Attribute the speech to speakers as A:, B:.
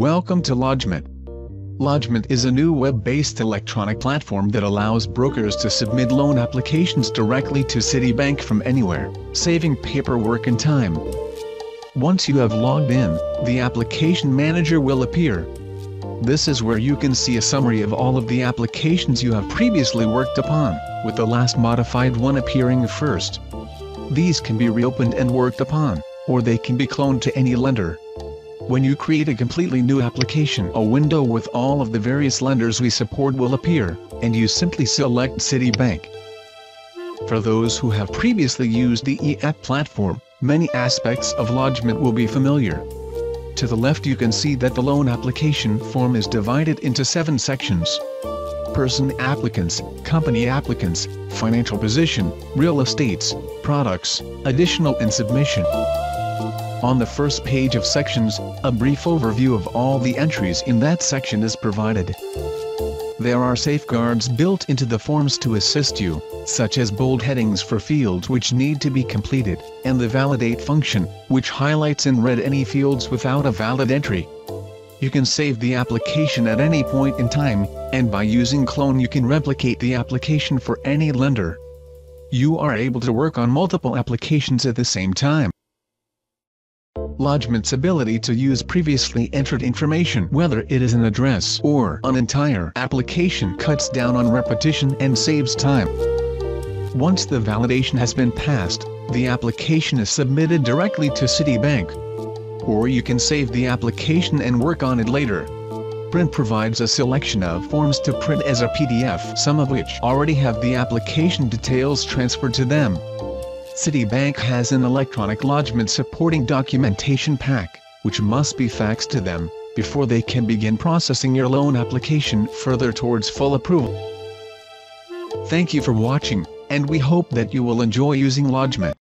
A: Welcome to Lodgement. Lodgement is a new web-based electronic platform that allows brokers to submit loan applications directly to Citibank from anywhere, saving paperwork and time. Once you have logged in, the application manager will appear. This is where you can see a summary of all of the applications you have previously worked upon, with the last modified one appearing first. These can be reopened and worked upon, or they can be cloned to any lender. When you create a completely new application a window with all of the various lenders we support will appear, and you simply select Citibank. For those who have previously used the eApp platform, many aspects of lodgement will be familiar. To the left you can see that the loan application form is divided into seven sections. Person applicants, company applicants, financial position, real estates, products, additional and submission. On the first page of sections, a brief overview of all the entries in that section is provided. There are safeguards built into the forms to assist you, such as bold headings for fields which need to be completed, and the validate function, which highlights in red any fields without a valid entry. You can save the application at any point in time, and by using clone you can replicate the application for any lender. You are able to work on multiple applications at the same time. Lodgement's ability to use previously entered information whether it is an address or an entire application cuts down on repetition and saves time. Once the validation has been passed, the application is submitted directly to Citibank. Or you can save the application and work on it later. Print provides a selection of forms to print as a PDF some of which already have the application details transferred to them. Citibank has an electronic lodgement supporting documentation pack, which must be faxed to them, before they can begin processing your loan application further towards full approval. Thank you for watching, and we hope that you will enjoy using Lodgement.